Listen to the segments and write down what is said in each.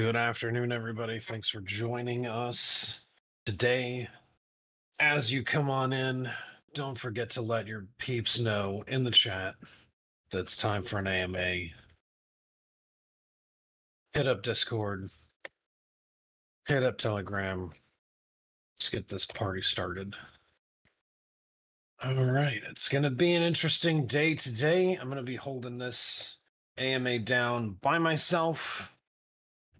Good afternoon, everybody. Thanks for joining us today. As you come on in, don't forget to let your peeps know in the chat that it's time for an AMA. Hit up Discord, hit up Telegram. Let's get this party started. All right, it's going to be an interesting day today. I'm going to be holding this AMA down by myself.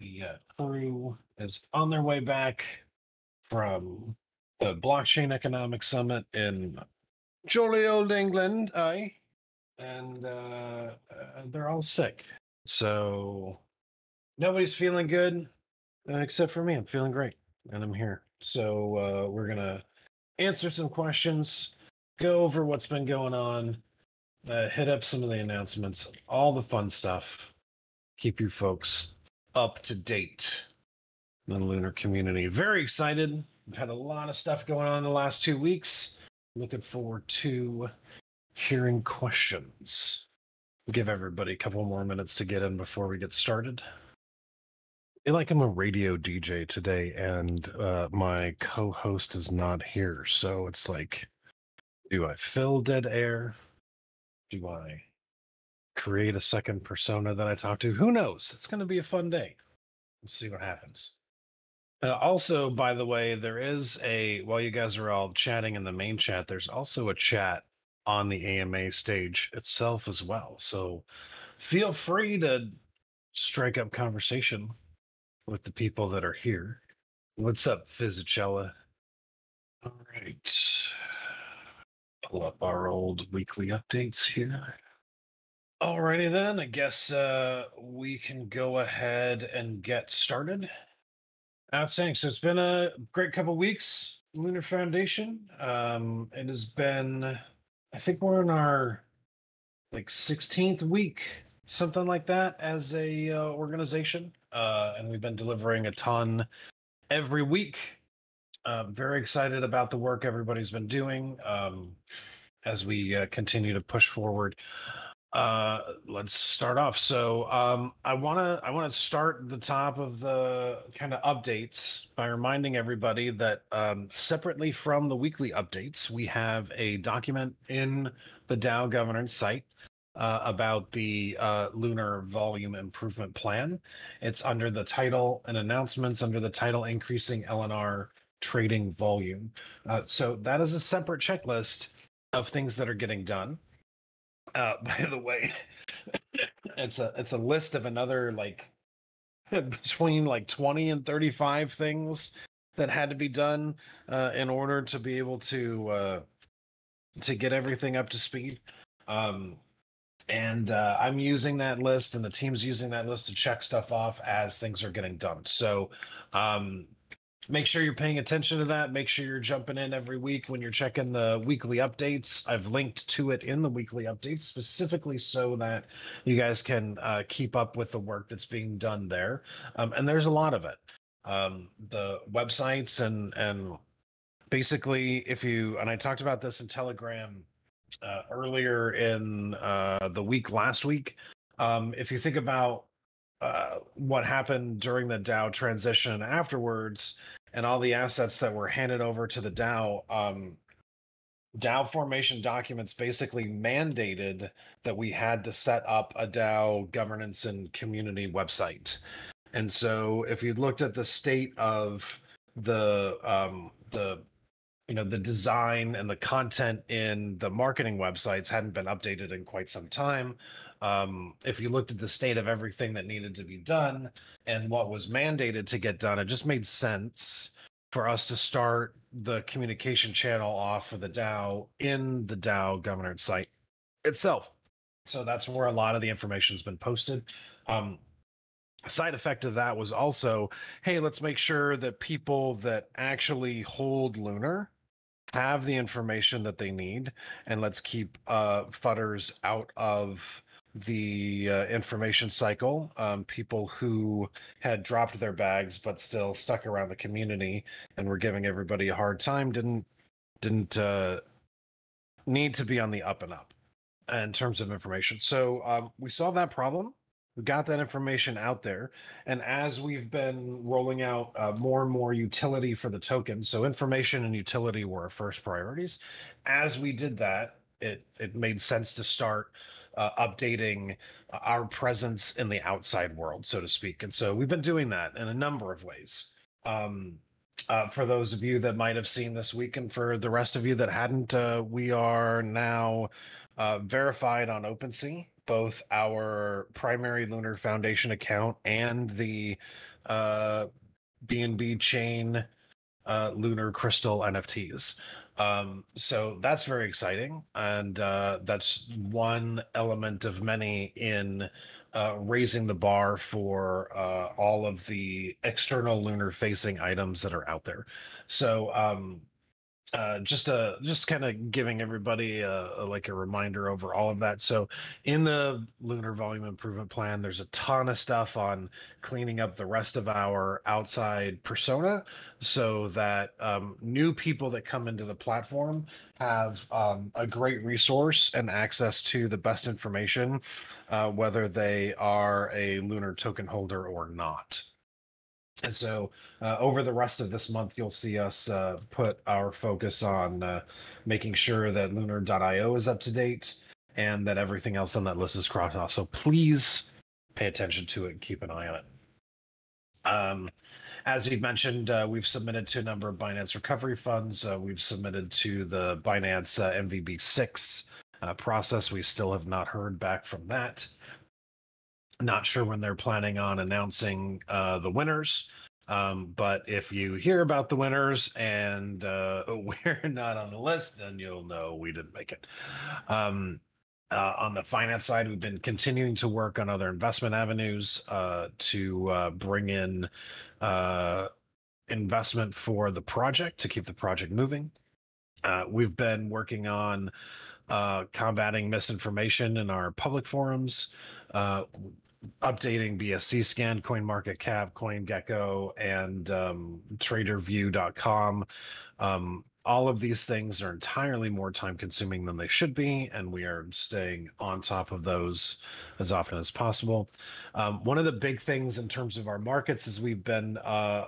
The uh, crew is on their way back from the Blockchain Economic Summit in jolly old England, aye. And uh, uh, they're all sick. So nobody's feeling good uh, except for me. I'm feeling great and I'm here. So uh, we're going to answer some questions, go over what's been going on, uh, hit up some of the announcements, all the fun stuff. Keep you folks up to date the lunar community. Very excited. We've had a lot of stuff going on in the last two weeks. Looking forward to hearing questions. Give everybody a couple more minutes to get in before we get started. Like I'm a radio DJ today, and uh, my co-host is not here, so it's like, do I fill dead air? Do I create a second persona that I talk to? Who knows? It's going to be a fun day. We'll see what happens. Uh, also, by the way, there is a while you guys are all chatting in the main chat, there's also a chat on the AMA stage itself as well. So feel free to strike up conversation with the people that are here. What's up, Fizicella? All right. Pull up our old weekly updates here. Alrighty then, I guess uh, we can go ahead and get started. Outstanding. So it's been a great couple weeks, Lunar Foundation. Um, it has been, I think we're in our like 16th week, something like that, as a uh, organization, uh, and we've been delivering a ton every week. Uh, very excited about the work everybody's been doing um, as we uh, continue to push forward uh let's start off. So um i want to i want to start the top of the kind of updates by reminding everybody that um separately from the weekly updates we have a document in the dao governance site uh, about the uh, lunar volume improvement plan. It's under the title and announcements under the title increasing lnr trading volume. Uh, so that is a separate checklist of things that are getting done uh, by the way, it's a it's a list of another like between like 20 and 35 things that had to be done uh, in order to be able to uh, to get everything up to speed. Um, and uh, I'm using that list, and the team's using that list to check stuff off as things are getting done. So um, make sure you're paying attention to that. Make sure you're jumping in every week when you're checking the weekly updates. I've linked to it in the weekly updates specifically so that you guys can uh, keep up with the work that's being done there. Um, and there's a lot of it. Um, the websites and and basically, if you and I talked about this in Telegram uh, earlier in uh, the week last week. Um, if you think about uh, what happened during the DAO transition afterwards, and all the assets that were handed over to the DAO, um, DAO formation documents basically mandated that we had to set up a DAO governance and community website. And so, if you looked at the state of the um, the you know the design and the content in the marketing websites hadn't been updated in quite some time um, if you looked at the state of everything that needed to be done and what was mandated to get done, it just made sense for us to start the communication channel off for the DAO in the DAO governance site itself. So that's where a lot of the information has been posted. Um, side effect of that was also hey, let's make sure that people that actually hold Lunar have the information that they need, and let's keep uh, fudders out of the uh, information cycle. Um, people who had dropped their bags but still stuck around the community and were giving everybody a hard time didn't didn't uh, need to be on the up and up in terms of information. So um, we solved that problem. we got that information out there. And as we've been rolling out uh, more and more utility for the token, so information and utility were our first priorities. As we did that, it it made sense to start uh, updating our presence in the outside world, so to speak. And so we've been doing that in a number of ways. Um, uh, for those of you that might have seen this week, and for the rest of you that hadn't, uh, we are now uh, verified on OpenSea, both our primary Lunar Foundation account and the uh, BNB chain uh, Lunar Crystal NFTs. Um, so that's very exciting, and uh, that's one element of many in uh, raising the bar for uh, all of the external lunar facing items that are out there. So um, uh, just a just kind of giving everybody a, a, like a reminder over all of that. So in the lunar volume improvement plan, there's a ton of stuff on cleaning up the rest of our outside persona, so that um, new people that come into the platform have um, a great resource and access to the best information, uh, whether they are a lunar token holder or not. And so, uh, over the rest of this month, you'll see us uh, put our focus on uh, making sure that lunar.io is up to date and that everything else on that list is crossed off. So, please pay attention to it and keep an eye on it. Um, as you mentioned, uh, we've submitted to a number of Binance recovery funds. Uh, we've submitted to the Binance uh, MVB6 process. We still have not heard back from that. Not sure when they're planning on announcing uh, the winners. Um, but if you hear about the winners and uh, we're not on the list, then you'll know we didn't make it. Um, uh, on the finance side, we've been continuing to work on other investment avenues uh, to uh, bring in uh, investment for the project to keep the project moving. Uh, we've been working on combating misinformation in our public forums updating BSC scan, Coin Market Cap, CoinGecko, and um, TradingView.com. Um, all of these things are entirely more time consuming than they should be, and we are staying on top of those as often as possible. Um, one of the big things in terms of our markets is we've been uh,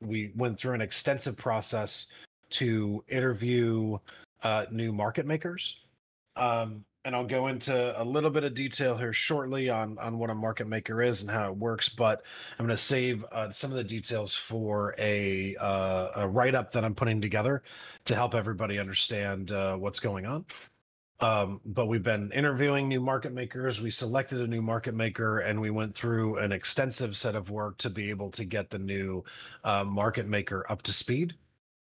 we went through an extensive process to interview uh, new market makers. Um, and I'll go into a little bit of detail here shortly on on what a market maker is and how it works. But I'm going to save uh, some of the details for a uh, a write up that I'm putting together to help everybody understand uh, what's going on. Um, but we've been interviewing new market makers. We selected a new market maker, and we went through an extensive set of work to be able to get the new uh, market maker up to speed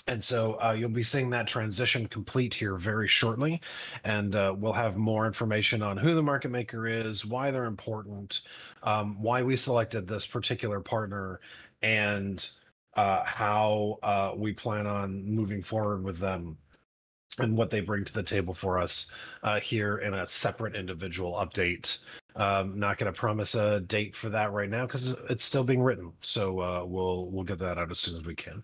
and so uh, you'll be seeing that transition complete here very shortly. And uh, we'll have more information on who the market maker is, why they're important, um, why we selected this particular partner, and uh, how uh, we plan on moving forward with them and what they bring to the table for us uh, here in a separate individual update. Um, not going to promise a date for that right now because it's still being written. So uh, we'll we'll get that out as soon as we can.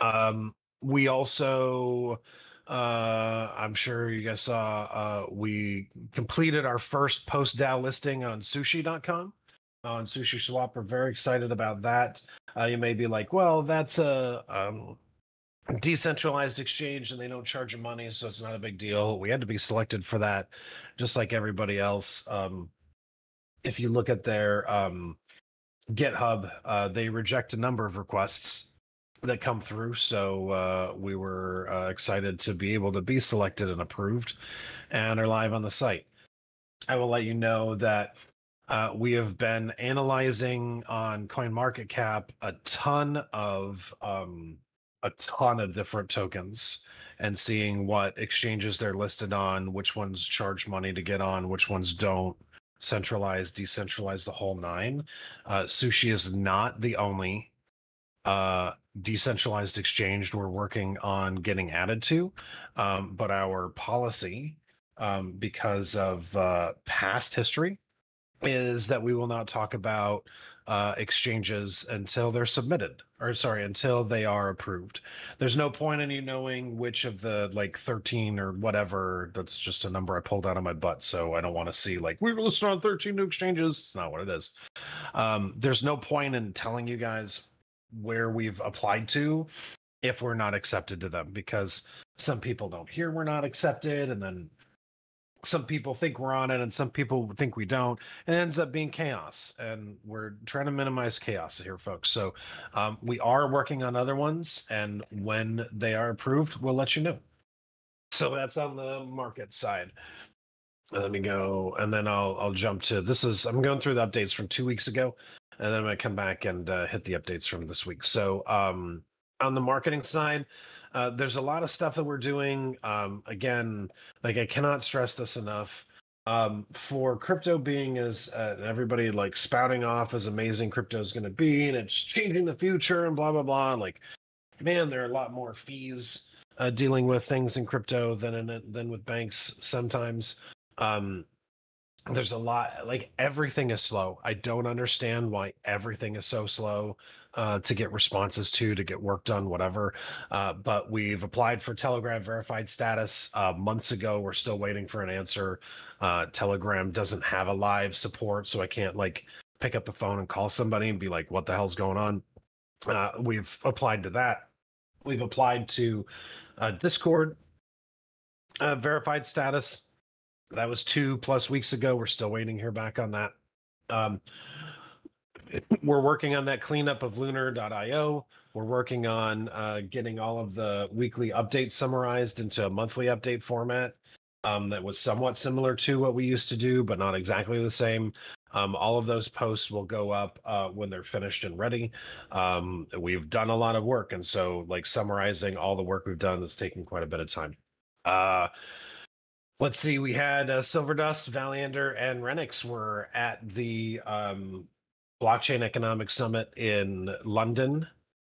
Um, we also, uh, I'm sure you guys saw, uh, we completed our first post DAO listing on sushi.com on Sushi Swap. We're very excited about that. Uh, you may be like, well, that's a um, decentralized exchange and they don't charge you money, so it's not a big deal. We had to be selected for that, just like everybody else. Um, if you look at their um, GitHub, uh, they reject a number of requests that come through. So uh, we were uh, excited to be able to be selected and approved and are live on the site. I will let you know that uh, we have been analyzing on CoinMarketCap a ton of um, a ton of different tokens and seeing what exchanges they're listed on, which ones charge money to get on, which ones don't centralized, decentralized, the whole nine. Uh, Sushi is not the only uh, decentralized exchange we're working on getting added to. Um, but our policy, um, because of uh, past history, is that we will not talk about uh, exchanges until they're submitted or sorry until they are approved. There's no point in you knowing which of the like 13 or whatever that's just a number i pulled out of my butt so i don't want to see like we were listed on 13 new exchanges. It's not what it is. Um, there's no point in telling you guys where we've applied to if we're not accepted to them because some people don't hear we're not accepted and then some people think we're on it and some people think we don't and it ends up being chaos and we're trying to minimize chaos here folks. So um, we are working on other ones and when they are approved we'll let you know. So that's on the market side. Let me go and then i'll i'll jump to this is i'm going through the updates from two weeks ago and then i'm going to come back and uh, hit the updates from this week so um on the marketing side uh, there's a lot of stuff that we're doing. Um, again, like I cannot stress this enough. Um, for crypto being as uh, everybody like spouting off as amazing crypto is going to be, and it's changing the future and blah blah blah. Like, man, there are a lot more fees uh, dealing with things in crypto than in than with banks sometimes. Um, there's a lot like everything is slow. I don't understand why everything is so slow uh, to get responses to, to get work done, whatever. Uh, but we've applied for Telegram verified status uh, months ago. We're still waiting for an answer. Uh, Telegram doesn't have a live support, so I can't like pick up the phone and call somebody and be like, "What the hell's going on?" Uh, we've applied to that. We've applied to uh, Discord verified status that was two plus weeks ago. We're still waiting here back on that. Um, we're working on that cleanup of lunar.io. We're working on uh, getting all of the weekly updates summarized into a monthly update format um, that was somewhat similar to what we used to do, but not exactly the same. Um, all of those posts will go up uh, when they're finished and ready. Um, we've done a lot of work, and so like summarizing all the work we've done is taking quite a bit of time. Uh, let's see, we had uh, Silverdust, Valiander, and Renix were at the um, Blockchain Economic Summit in London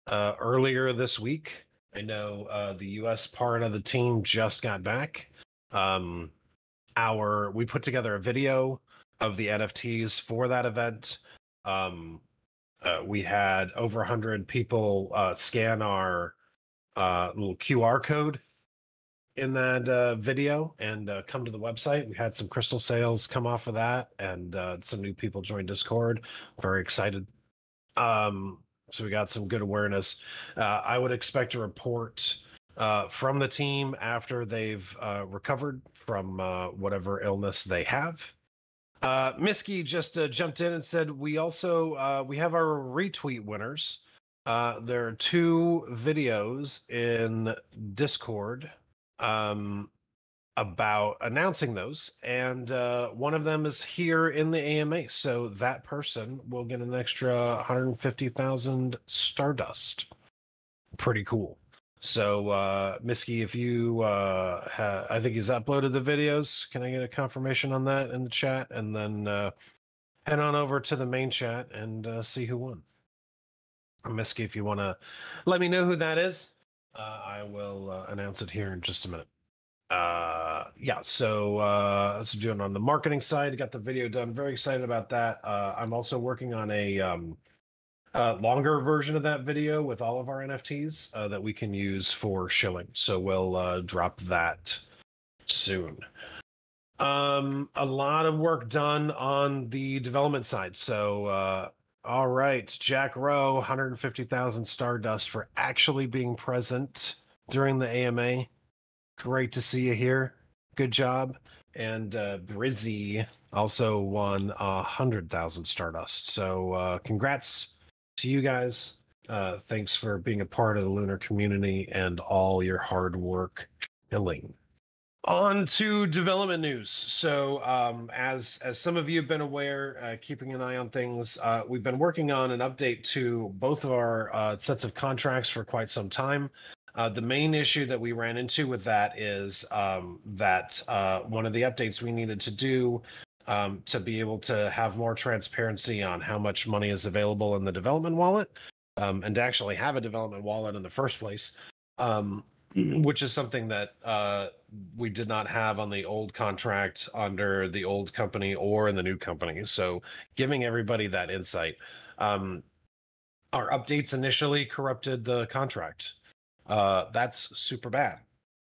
uh, earlier this week. I know uh, the U.S. part of the team just got back. Um, our we put together a video of the NFTs for that event. Um, uh, we had over 100 people uh, scan our uh, little QR code in that uh, video and uh, come to the website. We had some crystal sales come off of that, and uh, some new people joined Discord. Very excited. Um, so we got some good awareness. Uh, I would expect a report uh, from the team after they've uh, recovered from whatever illness they have. Uh, Miski just jumped in and said we also we have our retweet winners. there are two videos in Discord um, about announcing those, and uh, one of them is here in the AMA. So that person will get an extra 150,000 Stardust. Pretty cool. So, uh, Miski, if you, uh, ha- I think he's uploaded the videos. Can I get a confirmation on that in the chat? And then uh, head on over to the main chat and uh, see who won. Miski, if you want to let me know who that is, uh, I will uh, announce it here in just a minute. Uh, yeah, so uh, let's do it on the marketing side. Got the video done. Very excited about that. Uh, I'm also working on a um, uh, longer version of that video with all of our NFTs uh, that we can use for shilling. So we'll uh, drop that soon. Um, a lot of work done on the development side. So uh, all right, Jack Rowe, 150,000 Stardust for actually being present during the AMA. Great to see you here. Good job. And uh, Brizzy also won hundred thousand Stardust. So uh, congrats to you guys. Uh, thanks for being a part of the lunar community and all your hard work killing on to development news. So, um, as as some of you have been aware, uh, keeping an eye on things, uh, we've been working on an update to both of our uh, sets of contracts for quite some time. Uh, the main issue that we ran into with that is um, that uh, one of the updates we needed to do um, to be able to have more transparency on how much money is available in the development wallet, um, and to actually have a development wallet in the first place. Um, which is something that uh, we did not have on the old contract under the old company or in the new company. So, giving everybody that insight Um, our updates initially corrupted the contract. Uh, that's super bad.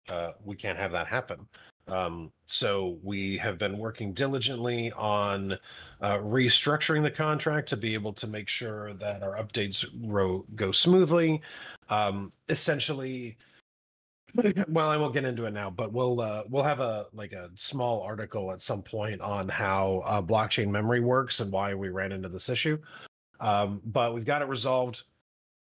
Uh, we can't have that happen. Um, so we have been working diligently on uh, restructuring the contract to be able to make sure that our updates ro- go smoothly. Um, essentially, well, I won't get into it now, but we'll uh, we'll have a like a small article at some point on how uh, blockchain memory works and why we ran into this issue. Um, but we've got it resolved.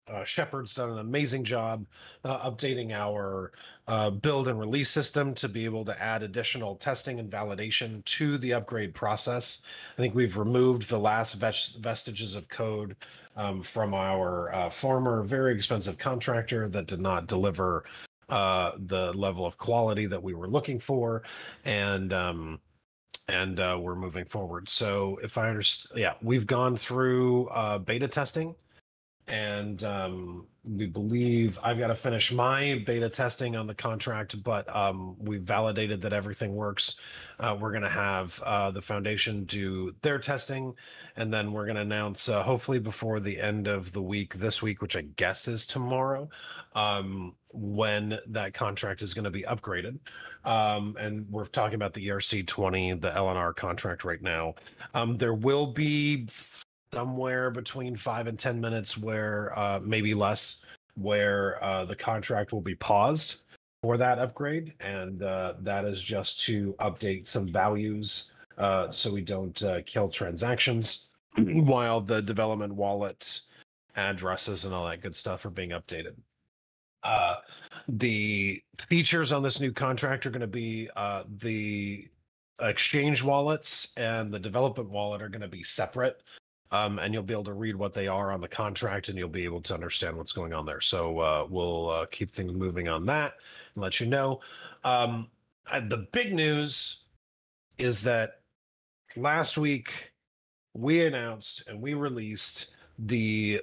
Uh, Shepard's done an amazing job uh, updating our uh, build and release system to be able to add additional testing and validation to the upgrade process. I think we've removed the last vest- vestiges of code um, from our uh, former very expensive contractor that did not deliver uh, the level of quality that we were looking for, and um, and uh, we're moving forward. So if I understand, yeah, we've gone through uh, beta testing and um, we believe I've got to finish my beta testing on the contract, but um, we've validated that everything works. Uh, we're going to have uh, the foundation do their testing, and then we're going to announce, uh, hopefully before the end of the week, this week, which I guess is tomorrow, um, when that contract is going to be upgraded. Um, and we're talking about the ERC 20, the LNR contract right now. Um, there will be somewhere between five and 10 minutes where uh, maybe less, where uh, the contract will be paused for that upgrade. And uh, that is just to update some values uh, so we don't uh, kill transactions while the development wallet addresses and all that good stuff are being updated. Uh, the features on this new contract are going to be uh, the exchange wallets and the development wallet are going to be separate um, and you'll be able to read what they are on the contract and you'll be able to understand what's going on there. So uh, we'll uh, keep things moving on that and let you know. Um, the big news is that last week we announced and we released the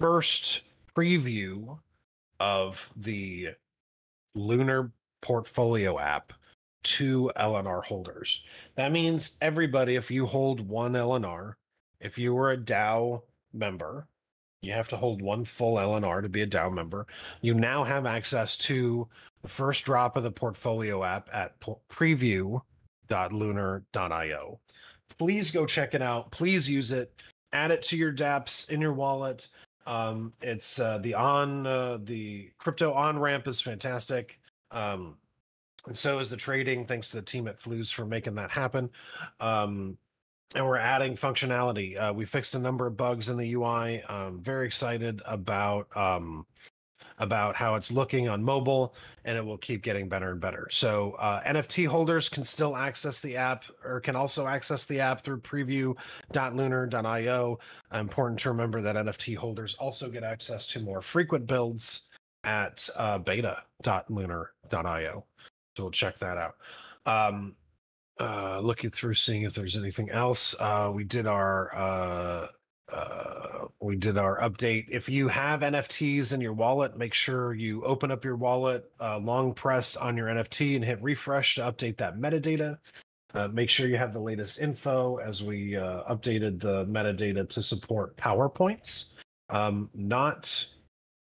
first preview of the Lunar Portfolio app to LNR holders. That means everybody, if you hold one LNR, if you were a DAO member, you have to hold one full LNR to be a DAO member. You now have access to the first drop of the portfolio app at preview.lunar.io. Please go check it out. Please use it. Add it to your dApps in your wallet. Um, it's uh, the on uh, the crypto on ramp is fantastic. Um, and so is the trading. Thanks to the team at Flooz for making that happen. Um, and we're adding functionality. Uh, we fixed a number of bugs in the UI. I'm very excited about um, about how it's looking on mobile, and it will keep getting better and better. So uh, NFT holders can still access the app, or can also access the app through preview.lunar.io. Important to remember that NFT holders also get access to more frequent builds at uh, beta.lunar.io. So we'll check that out. Um, uh, looking through, seeing if there's anything else. Uh, we did our we did our update. If you have NFTs in your wallet, make sure you open up your wallet, uh, long press on your NFT, and hit refresh to update that metadata. Uh, make sure you have the latest info as we uh, updated the metadata to support PowerPoints. Um, not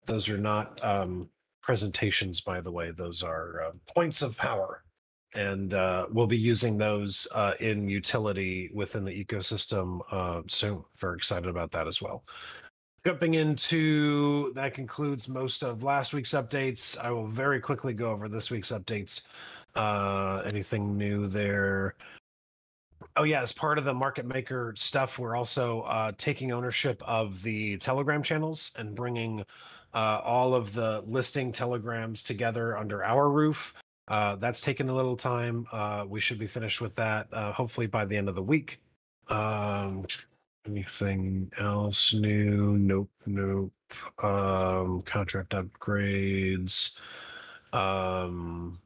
those are not um, presentations, by the way. Those are uh, points of power and uh, we'll be using those uh, in utility within the ecosystem uh, soon. Very excited about that as well. Jumping into that concludes most of last week's updates. I will very quickly go over this week's updates. Uh, anything new there? Oh yeah, as part of the market maker stuff, we're also uh, taking ownership of the Telegram channels and bringing uh, all of the listing telegrams together under our roof uh, that's taken a little time. Uh, we should be finished with that uh, hopefully by the end of the week. Um, anything else new? Nope, nope. Um, contract upgrades. Um,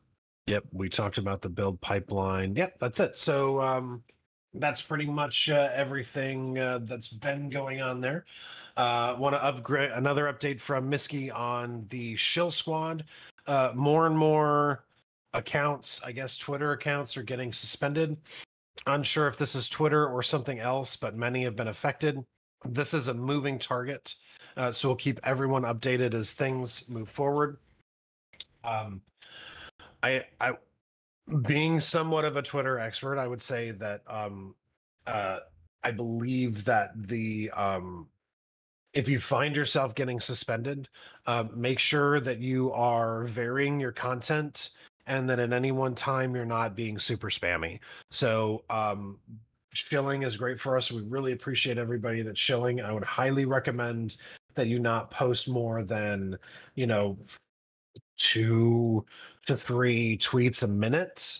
yep, we talked about the build pipeline. Yep, that's it. So um, that's pretty much uh, everything uh, that's been going on there. Uh, Want to upgrade another update from Miski on the Shill Squad. Uh, more and more accounts, I guess Twitter accounts are getting suspended. Unsure if this is Twitter or something else, but many have been affected. this is a moving target, uh, so we'll keep everyone updated as things move forward. Um, I, I, being somewhat of a Twitter expert, I would say that um, uh, I believe that the um, if you find yourself getting suspended, uh, make sure that you are varying your content and that at any one time you're not being super spammy. So um, shilling is great for us. We really appreciate everybody that's shilling. I would highly recommend that you not post more than, you know, two to three tweets a minute.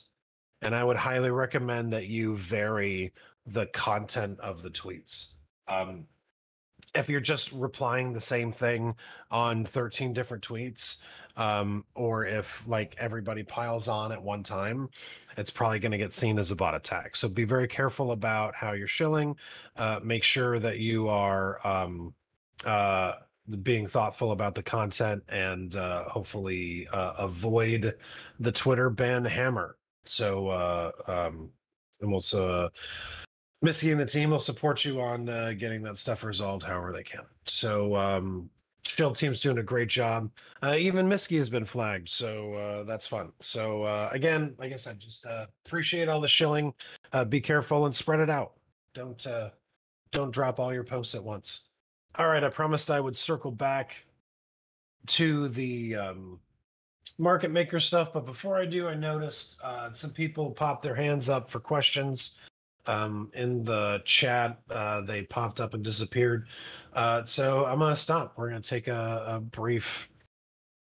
And I would highly recommend that you vary the content of the tweets. Um, if you're just replying the same thing on 13 different tweets um, or if like everybody piles on at one time it's probably going to get seen as a bot attack. So be very careful about how you're shilling uh, make sure that you are um, uh, being thoughtful about the content and uh, hopefully uh, avoid the twitter ban hammer. So uh, um, we'll uh, Missy and the team will support you on uh, getting that stuff resolved however they can. So, um, team's doing a great job. Uh, even Miski has been flagged, so uh, that's fun. So uh, again, like I said, just uh, appreciate all the shilling. Uh, be careful and spread it out. Don't uh, don't drop all your posts at once. All right, I promised I would circle back to the um, market maker stuff, but before I do, I noticed some people popped their hands up for questions um, in the chat. Uh, they popped up and disappeared. Uh, so I'm going to stop. We're going to take a, a, brief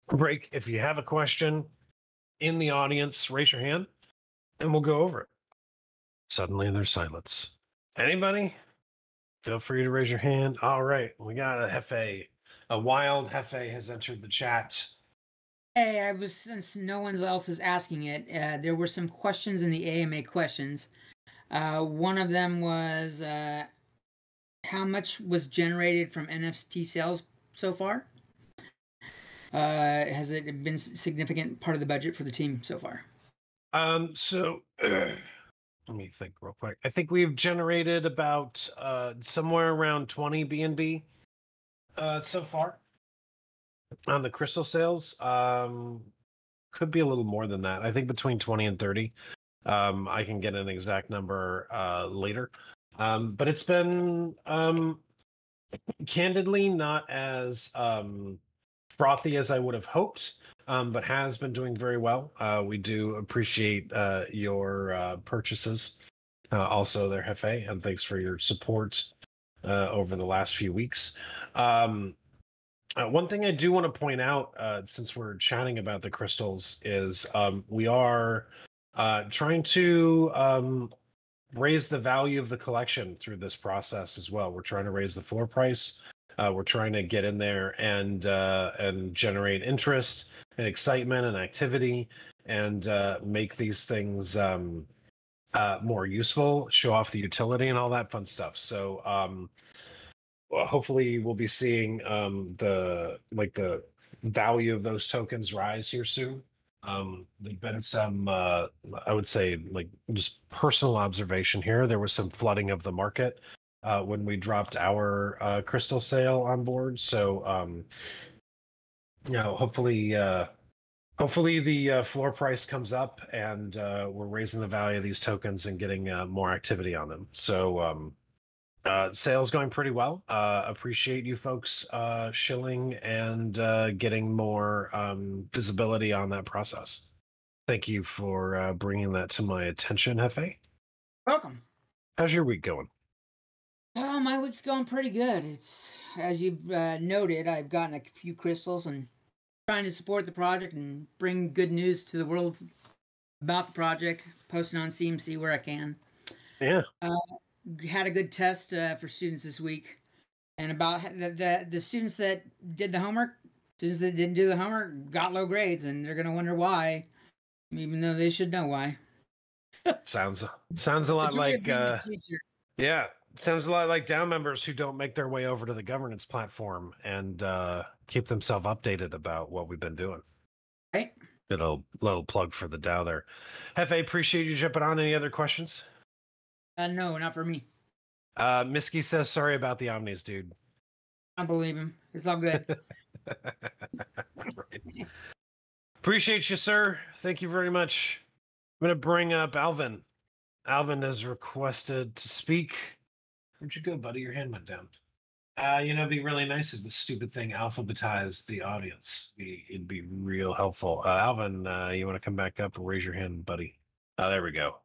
break. If you have a question in the audience, raise your hand and we'll go over it. Suddenly there's silence. Anybody? Feel free to raise your hand. All right. We got a Hefe. A wild Hefe has entered the chat. Hey, I was since no one else is asking it. Uh, there were some questions in the AMA questions. Uh, one of them was uh, how much was generated from NFT sales so far? Uh, has it been significant part of the budget for the team so far? Um, so let me think real quick. I think we've generated about uh, somewhere around 20 BNB uh, so far on the crystal sales. Um, could be a little more than that. I think between 20 and 30. Um, I can get an exact number uh, later. Um, but it's been um, candidly not as um, frothy as I would have hoped, um, but has been doing very well. Uh, we do appreciate uh, your uh, purchases, uh, also there, Hefe, and thanks for your support uh, over the last few weeks. Um, uh, one thing I do want to point out, uh, since we're chatting about the crystals, is um, we are uh, trying to um, raise the value of the collection through this process as well. We're trying to raise the floor price. Uh, we're trying to get in there and uh, and generate interest and excitement and activity and uh, make these things um, uh, more useful, show off the utility and all that fun stuff. So um, hopefully we'll be seeing um, the like the value of those tokens rise here soon. Um, there've been some, uh, I would say, like just personal observation here. There was some flooding of the market uh, when we dropped our uh, crystal sale on board. So, um, you know, hopefully, uh, hopefully the uh, floor price comes up and uh, we're raising the value of these tokens and getting uh, more activity on them. So, um, uh, sales going pretty well. Uh, appreciate you folks uh, shilling and uh, getting more um, visibility on that process. Thank you for uh, bringing that to my attention, Hefe. Welcome. How's your week going? Oh, my week's going pretty good. It's as you've uh, noted, I've gotten a few crystals and trying to support the project and bring good news to the world about the project. Posting on CMC where I can. Yeah. Uh, had a good test uh, for students this week, and about the, the, the students that did the homework, students that didn't do the homework got low grades, and they're gonna wonder why, even though they should know why. sounds sounds a lot like uh, yeah, sounds a lot like DAO members who don't make their way over to the governance platform and uh, keep themselves updated about what we've been doing. Right. Little little plug for the DAO there. Hefe, appreciate you jumping on. Any other questions? Uh, no, not for me. Uh, Miski says sorry about the Omnis, dude. I believe him. It's all good. Right. Appreciate you, sir. Thank you very much. I'm gonna bring up Alvin. Alvin has requested to speak. Where'd you go, buddy? Your hand went down. Uh, you know, it'd be really nice if this stupid thing alphabetized the audience. It'd be real helpful. Uh, Alvin, uh, you want to come back up and raise your hand, buddy? Oh, there we go.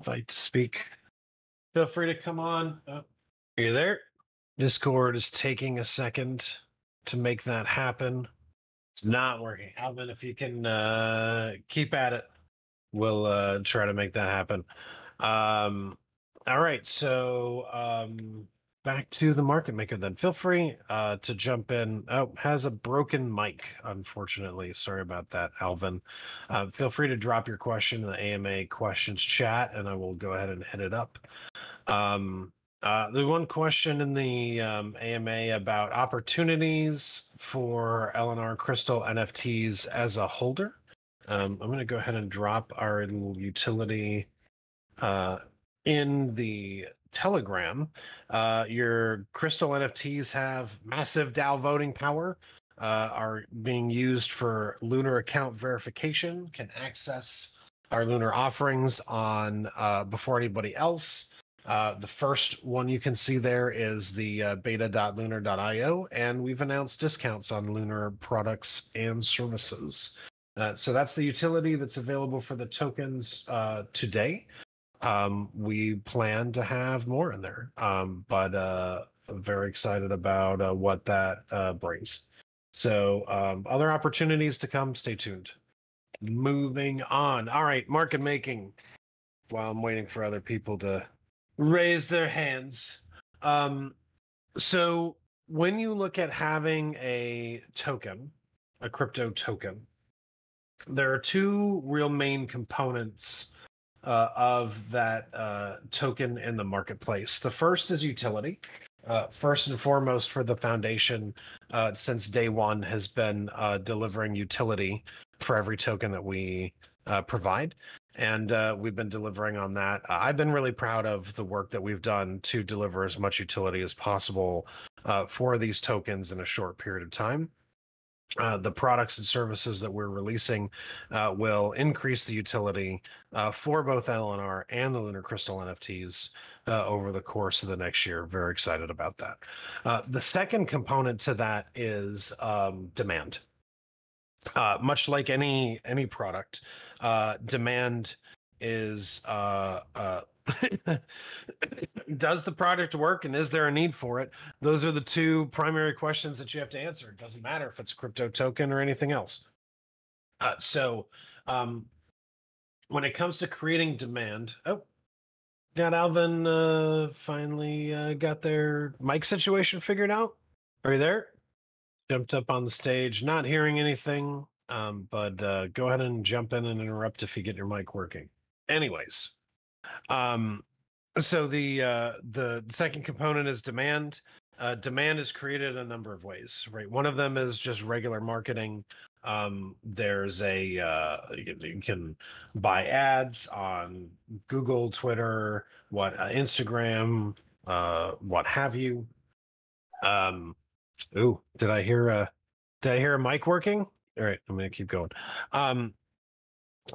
Invite to speak. Feel free to come on. Oh, are you there? Discord is taking a second to make that happen. It's not working. Alvin, if you can uh, keep at it, we'll uh, try to make that happen. Um, all right. So um, back to the market maker then. Feel free uh, to jump in. Oh, has a broken mic, unfortunately. Sorry about that, Alvin. Uh, feel free to drop your question in the AMA questions chat, and I will go ahead and hit it up. Um, uh, the one question in the um, AMA about opportunities for LNR Crystal NFTs as a holder. Um, I'm going to go ahead and drop our little utility uh, in the Telegram. Uh, your Crystal NFTs have massive DAO voting power. Uh, are being used for Lunar account verification. Can access our Lunar offerings on uh, before anybody else. Uh, the first one you can see there is the uh, beta.lunar.io, and we've announced discounts on Lunar products and services. Uh, so that's the utility that's available for the tokens uh, today. Um, we plan to have more in there, um, but uh, very excited about uh, what that uh, brings. So, um, other opportunities to come. Stay tuned. Moving on. All right, market making. While I'm waiting for other people to raise their hands. Um, so when you look at having a token, a crypto token, there are two real main components uh, of that uh, token in the marketplace. The first is utility. Uh, first and foremost, for the foundation, uh, since day one, has been uh, delivering utility for every token that we uh, provide and we've been delivering on that. I've been really proud of the work that we've done to deliver as much utility as possible for these tokens in a short period of time. Uh, the products and services that we're releasing uh, will increase the utility uh, for both LNR and the Lunar Crystal NFTs over the course of the next year. Very excited about that. the second component to that is um, demand uh, much like any any product, uh, demand is uh, uh, does the product work and is there a need for it? Those are the two primary questions that you have to answer. It doesn't matter if it's a crypto token or anything else. Uh, so, um, when it comes to creating demand, oh, got Alvin uh, finally uh, got their mic situation figured out. Are you there? jumped up on the stage, not hearing anything. Um, but uh, go ahead and jump in and interrupt if you get your mic working. Anyways, um, so the uh, the second component is demand. Uh, demand is created in a number of ways, right? One of them is just regular marketing. Um, there's a uh, you, you can buy ads on Google, Twitter, what uh, Instagram, uh, what have you. Um, Ooh, did I hear a did I hear a mic working? All right, I'm gonna keep going. Um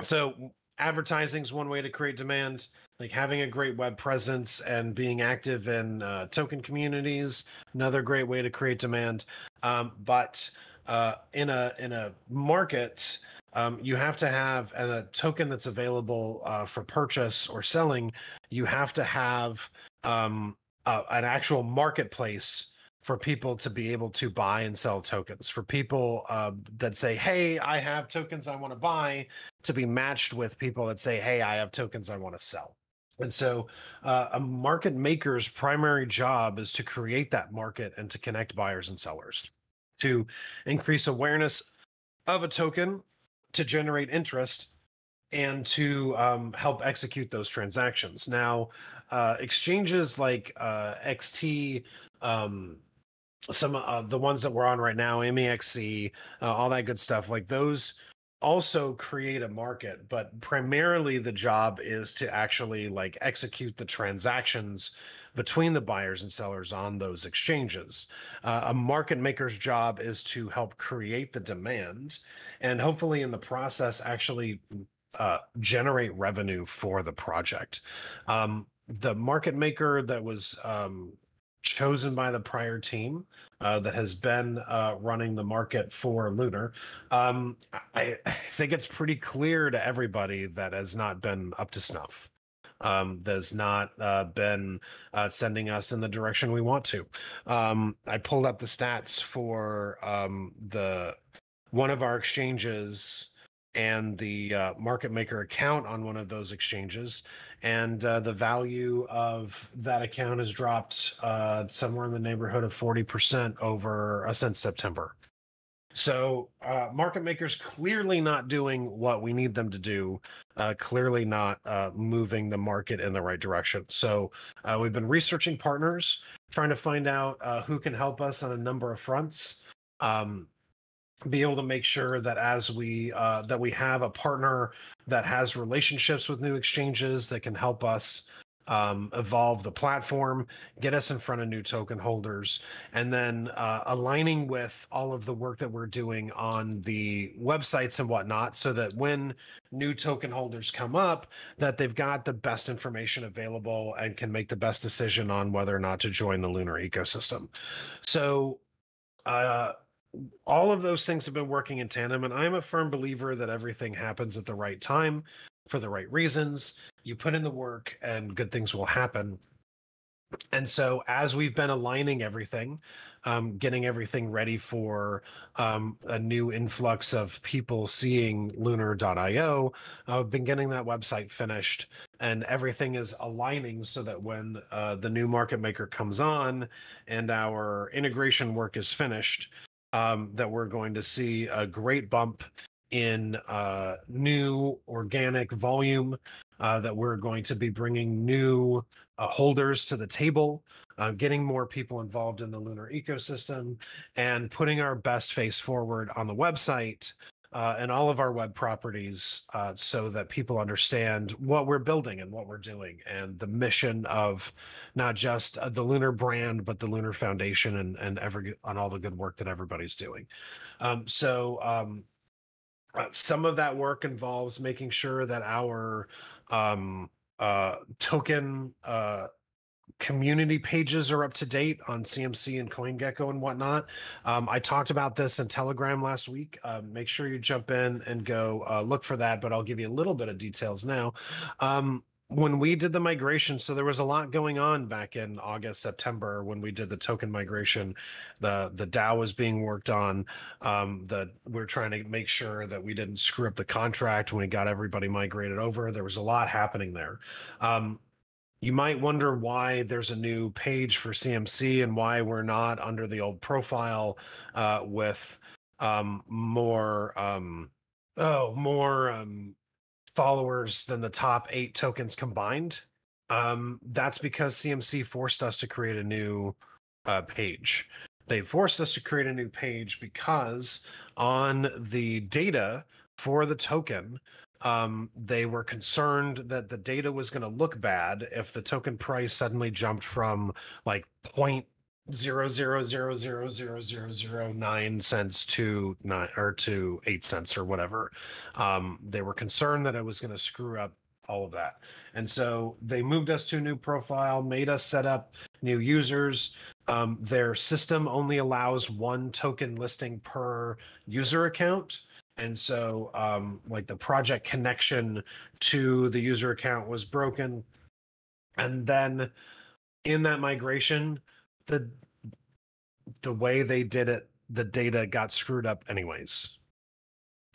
so advertising is one way to create demand like having a great web presence and being active in uh, token communities another great way to create demand. Um, but uh, in a in a market um, you have to have a token that's available uh, for purchase or selling you have to have um, an actual marketplace for people to be able to buy and sell tokens. For people uh, that say hey i have tokens i want to buy to be matched with people that say hey i have tokens i want to sell and so uh, a market maker's primary job is to create that market and to connect buyers and sellers to increase awareness of a token to generate interest and to um, help execute those transactions now uh, exchanges like uh, xt um, some of the ones that we're on right now, MEXC, uh, all that good stuff. Like those also create a market but primarily the job is to actually like execute the transactions between the buyers and sellers on those exchanges. Uh, a market maker's job is to help create the demand and hopefully in the process actually uh, generate revenue for the project. Um, the market maker that was um, chosen by the prior team uh, that has been uh, running the market for Lunar. Um, I, I, think it's pretty clear to everybody that has not been up to snuff. Um, that's not uh, been uh, sending us in the direction we want to. Um, I pulled up the stats for um, the one of our exchanges and the uh, market maker account on one of those exchanges and uh, the value of that account has dropped uh, somewhere in the neighborhood of 40% over uh, since september. So uh, market makers clearly not doing what we need them to do uh, clearly not moving the market in the right direction. So we've been researching partners trying to find out who can help us on a number of fronts. Um, be able to make sure that as we uh, that we have a partner that has relationships with new exchanges that can help us um, evolve the platform, get us in front of new token holders, and then uh, aligning with all of the work that we're doing on the websites and whatnot, so that when new token holders come up, that they've got the best information available and can make the best decision on whether or not to join the Lunar ecosystem. So. Uh, all of those things have been working in tandem and i'm a firm believer that everything happens at the right time for the right reasons. You put in the work and good things will happen. And so as we've been aligning everything um, getting everything ready for um, a new influx of people seeing lunar.io i've been getting that website finished and everything is aligning so that when uh, the new market maker comes on and our integration work is finished um, that we're going to see a great bump in uh, new organic volume, uh, that we're going to be bringing new uh, holders to the table, uh, getting more people involved in the lunar ecosystem, and putting our best face forward on the website uh, and all of our web properties uh, so that people understand what we're building and what we're doing and the mission of not just uh, the lunar brand but the lunar foundation and and every on all the good work that everybody's doing. Um, so um, uh, some of that work involves making sure that our um, uh, token uh, community pages are up to date on CMC and CoinGecko and whatnot. Um, I talked about this in Telegram last week. Uh, make sure you jump in and go uh, look for that, but I'll give you a little bit of details now. Um, when we did the migration, so there was a lot going on back in August, September when we did the token migration. The the DAO was being worked on. Um, the we're trying to make sure that we didn't screw up the contract when we got everybody migrated over. There was a lot happening there. Um, you might wonder why there's a new page for CMC and why we're not under the old profile uh, with um, more um, oh more um, followers than the top eight tokens combined. Um, that's because CMC forced us to create a new uh, page. They forced us to create a new page because on the data for the token, um, they were concerned that the data was going to look bad if the token price suddenly jumped from like point zero zero zero zero zero zero zero nine cents to nine or to eight cents or whatever. Um, they were concerned that it was going to screw up all of that, and so they moved us to a new profile, made us set up new users. Um, their system only allows one token listing per user account and so um, like the project connection to the user account was broken. And then in that migration the the way they did it the data got screwed up anyways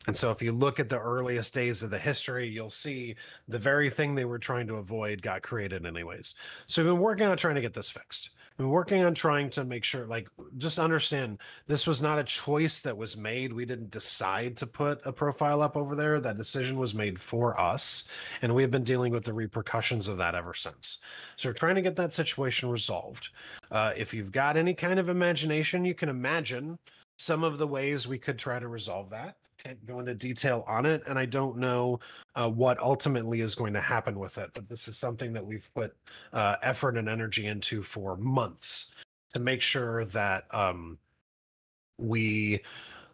and so if you look at the earliest days of the history you'll see the very thing they were trying to avoid got created anyways so we've been working on trying to get this fixed We've been working on trying to make sure, like, just understand this was not a choice that was made. We didn't decide to put a profile up over there. That decision was made for us. And we have been dealing with the repercussions of that ever since. So we're trying to get that situation resolved. Uh, if you've got any kind of imagination, you can imagine some of the ways we could try to resolve that. Can't go into detail on it, and I don't know uh, what ultimately is going to happen with it. But this is something that we've put uh, effort and energy into for months to make sure that um, we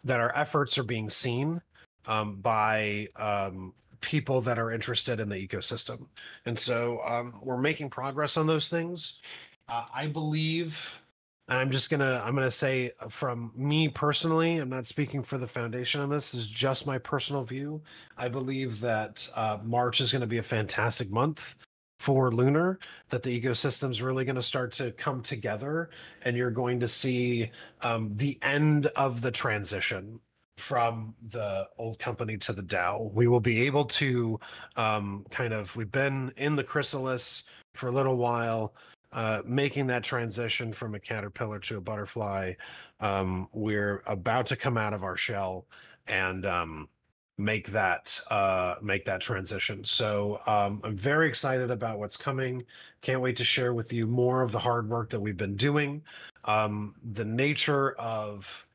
that our efforts are being seen um, by um, people that are interested in the ecosystem. And so um, we're making progress on those things. Uh, I believe I'm just gonna I'm gonna say uh, from me personally, I'm not speaking for the foundation on this. this is just my personal view. I believe that uh, March is going to be a fantastic month for Lunar. That the ecosystem is really going to start to come together, and you're going to see um, the end of the transition from the old company to the DAO. We will be able to um, kind of we've been in the chrysalis for a little while uh, making that transition from a caterpillar to a butterfly. Um, we're about to come out of our shell and um, make that uh, make that transition. So um, I'm very excited about what's coming. Can't wait to share with you more of the hard work that we've been doing. Um, the nature of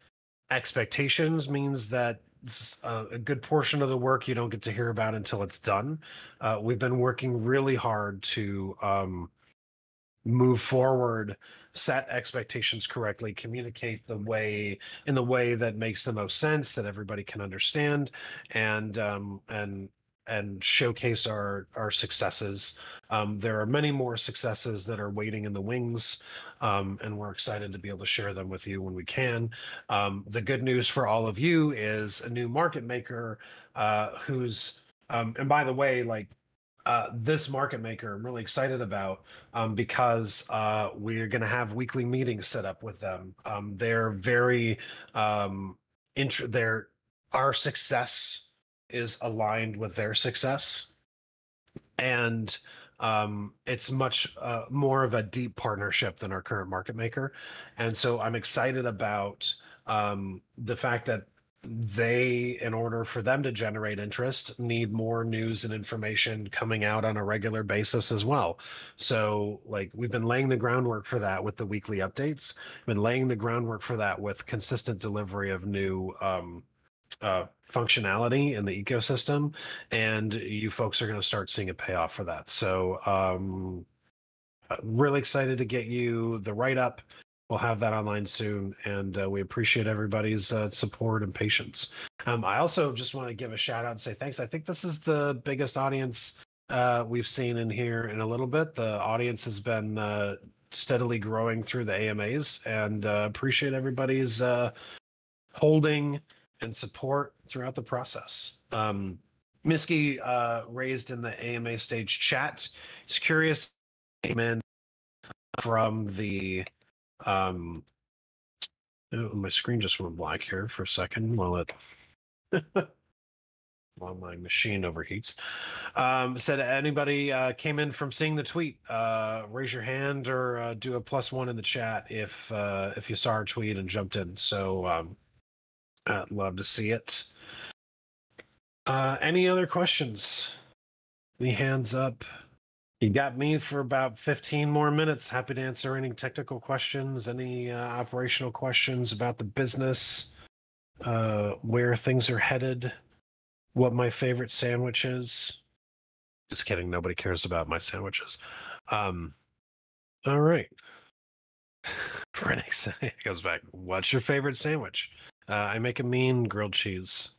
expectations means that uh, a good portion of the work you don't get to hear about until it's done. Uh, we've been working really hard to um, move forward set expectations correctly communicate the way in the way that makes the most sense that everybody can understand and um and and showcase our our successes. Um, there are many more successes that are waiting in the wings um, and we're excited to be able to share them with you when we can. Um, the good news for all of you is a new market maker uh, who's um, and by the way like uh, this market maker I'm really excited about um, because uh, we're going to have weekly meetings set up with them. Um, they're very um, int- their our success is aligned with their success, and um, it's much uh, more of a deep partnership than our current market maker. And so I'm excited about um, the fact that they in order for them to generate interest need more news and information coming out on a regular basis as well. So like we've been laying the groundwork for that with the weekly updates. Been laying the groundwork for that with consistent delivery of new um, uh, functionality in the ecosystem and you folks are going to start seeing a payoff for that. So um, uh, really excited to get you the write up we'll have that online soon and uh, we appreciate everybody's uh, support and patience. Um, i also just want to give a shout out and say thanks. I think this is the biggest audience uh, we've seen in here in a little bit. The audience has been uh, steadily growing through the amas and uh, appreciate everybody's uh, holding and support throughout the process. Um, raised in the ama stage chat. He's curious came in from the um, oh, my screen just went black here for a second while it while my machine overheats. Um, said anybody uh, came in from seeing the tweet, uh, raise your hand or uh, do a plus one in the chat if uh, if you saw our tweet and jumped in. So um, I'd love to see it. Uh, any other questions? Any hands up? You got me for about 15 more minutes. Happy to answer any technical questions, any uh, operational questions about the business, uh, where things are headed, what my favorite sandwich is. Just kidding. Nobody cares about my sandwiches. Um, all right. Renix goes back. What's your favorite sandwich? Uh, I make a mean grilled cheese.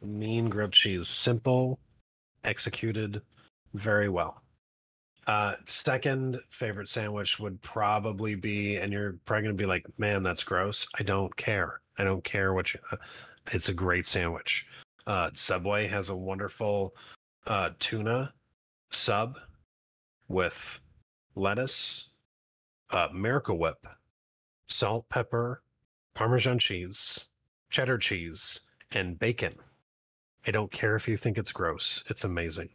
Mean grilled cheese. Simple, executed very well. Uh, second favorite sandwich would probably be, and you're probably going to be like, man, that's gross. I don't care. I don't care what you, uh, it's a great sandwich. Uh, Subway has a wonderful uh, tuna sub with lettuce, uh, Miracle Whip, salt, pepper, Parmesan cheese, cheddar cheese, and bacon. I don't care if you think it's gross. It's amazing.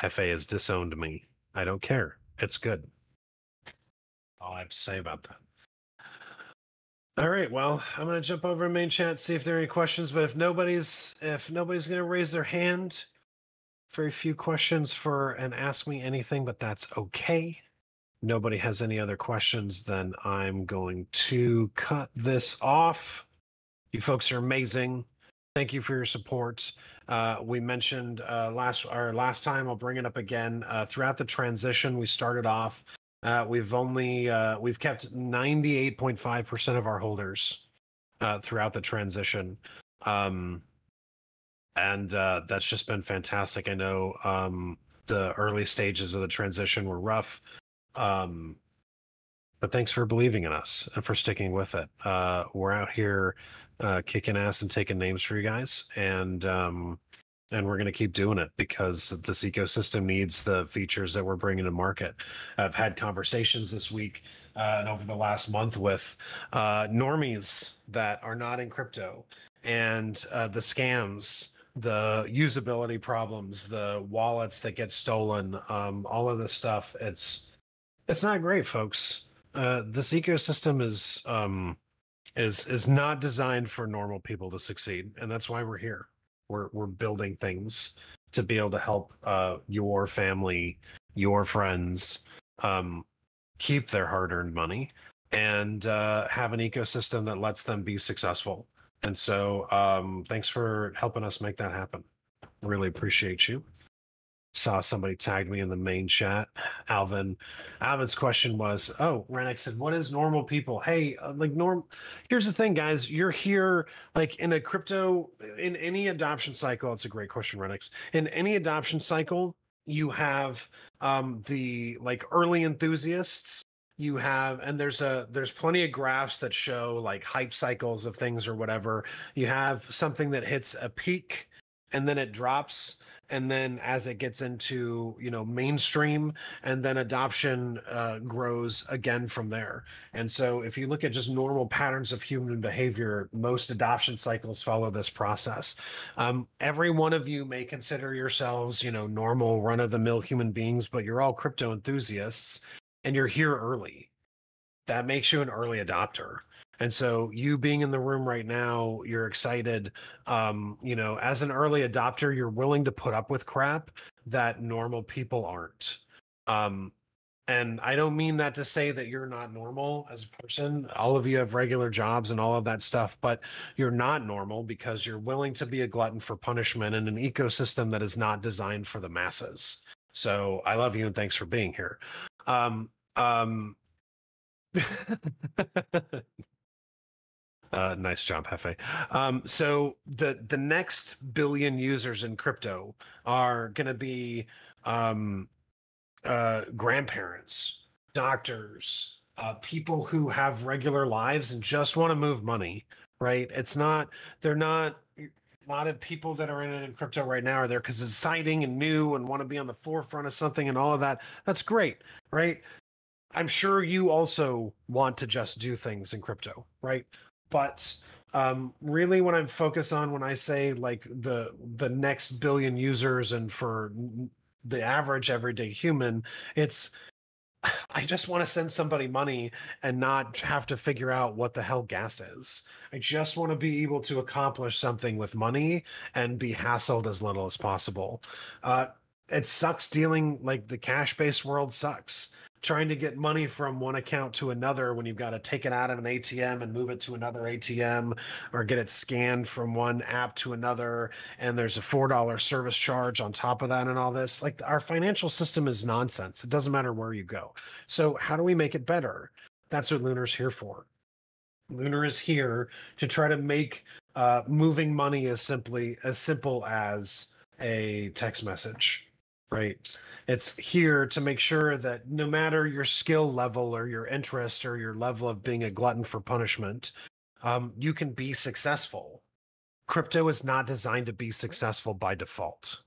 Hefe has disowned me. I don't care. It's good. All I have to say about that. All right. Well, I'm gonna jump over in main chat see if there are any questions. But if nobody's if nobody's gonna raise their hand, very few questions for and ask me anything, but that's okay. Nobody has any other questions, then I'm going to cut this off. You folks are amazing. Thank you for your support. Uh, we mentioned uh, last our last time. I'll bring it up again. Uh, throughout the transition, we started off. Uh, we've only uh, we've kept ninety eight point five percent of our holders uh, throughout the transition, um, and that's just been fantastic. I know um, the early stages of the transition were rough. Um, but thanks for believing in us and for sticking with it. Uh, we're out here uh, kicking ass and taking names for you guys, and um, and we're going to keep doing it because this ecosystem needs the features that we're bringing to market. I've had conversations this week uh, and over the last month with uh, normies that are not in crypto and uh, the scams the usability problems the wallets that get stolen um, all of this stuff it's it's not great folks uh, this ecosystem is um, is is not designed for normal people to succeed, and that's why we're here. We're we're building things to be able to help uh, your family, your friends, um, keep their hard-earned money and uh, have an ecosystem that lets them be successful. And so, um, thanks for helping us make that happen. Really appreciate you saw somebody tagged me in the main chat. Alvin, Alvin's question was, "Oh, Renix said, what is normal people? Hey, uh, like norm. Here's the thing, guys. You're here like in a crypto in any adoption cycle. It's a great question, Renix. In any adoption cycle, you have um the like early enthusiasts you have and there's a there's plenty of graphs that show like hype cycles of things or whatever you have something that hits a peak and then it drops and then as it gets into you know mainstream and then adoption uh, grows again from there. And so if you look at just normal patterns of human behavior most adoption cycles follow this process. Um, every one of you may consider yourselves you know normal run-of-the-mill human beings but you're all crypto enthusiasts and you're here early. That makes you an early adopter and so you being in the room right now, you're excited. Um, you know, as an early adopter, you're willing to put up with crap that normal people aren't. Um, and I don't mean that to say that you're not normal as a person. All of you have regular jobs and all of that stuff, but you're not normal because you're willing to be a glutton for punishment in an ecosystem that is not designed for the masses. So I love you and thanks for being here. Um, um, Uh, nice job, Hefe. Um, so the the next billion users in crypto are going to be um, uh, grandparents, doctors, uh, people who have regular lives and just want to move money. Right? It's not. They're not. A lot of people that are in it in crypto right now are there because it's exciting and new and want to be on the forefront of something and all of that. That's great, right? I'm sure you also want to just do things in crypto, right? But um, really what i'm focused on when i say like the the next billion users and for the average everyday human it's I just want to send somebody money and not have to figure out what the hell gas is. I just want to be able to accomplish something with money and be hassled as little as possible. Uh, it sucks dealing like the cash based world sucks trying to get money from one account to another when you've got to take it out of an ATM and move it to another ATM or get it scanned from one app to another and there's a $4 service charge on top of that and all this. Like our financial system is nonsense. It doesn't matter where you go. So how do we make it better? That's what lunar's here for. Lunar is here to try to make uh, moving money as simply as simple as a text message right it's here to make sure that no matter your skill level or your interest or your level of being a glutton for punishment, um, you can be successful. Crypto is not designed to be successful by default.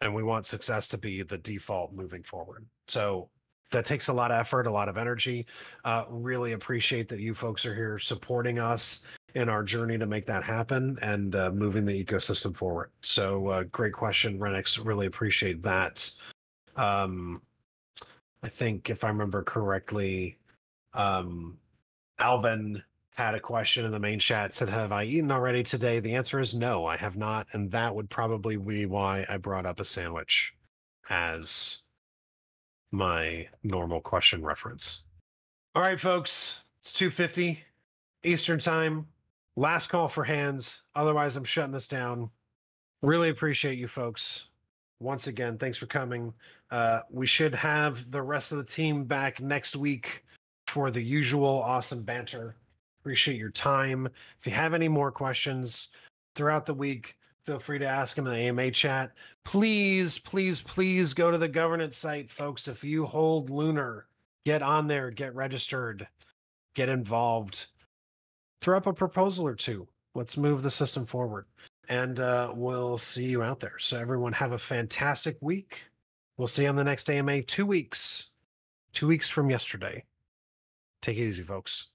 And we want success to be the default moving forward. So that takes a lot of effort, a lot of energy. Uh, really appreciate that you folks are here supporting us in our journey to make that happen and uh, moving the ecosystem forward. So, uh, great question, Renix. Really appreciate that. Um, I think if I remember correctly, um, Alvin had a question in the main chat said, Have I eaten already today? The answer is no, I have not. And that would probably be why I brought up a sandwich as my normal question reference. All right, folks, it's 250 Eastern time. last call for hands. Otherwise, I'm shutting this down. Really appreciate you folks. Once again, thanks for coming. Uh, we should have the rest of the team back next week for the usual awesome banter. Appreciate your time. If you have any more questions throughout the week, feel free to ask them in the AMA chat. Please, please, please go to the governance site, folks. If you hold Lunar, get on there, get registered, get involved. Throw up a proposal or two. Let's move the system forward. And uh, we'll see you out there. So, everyone, have a fantastic week. We'll see you on the next AMA two weeks, two weeks from yesterday. Take it easy, folks.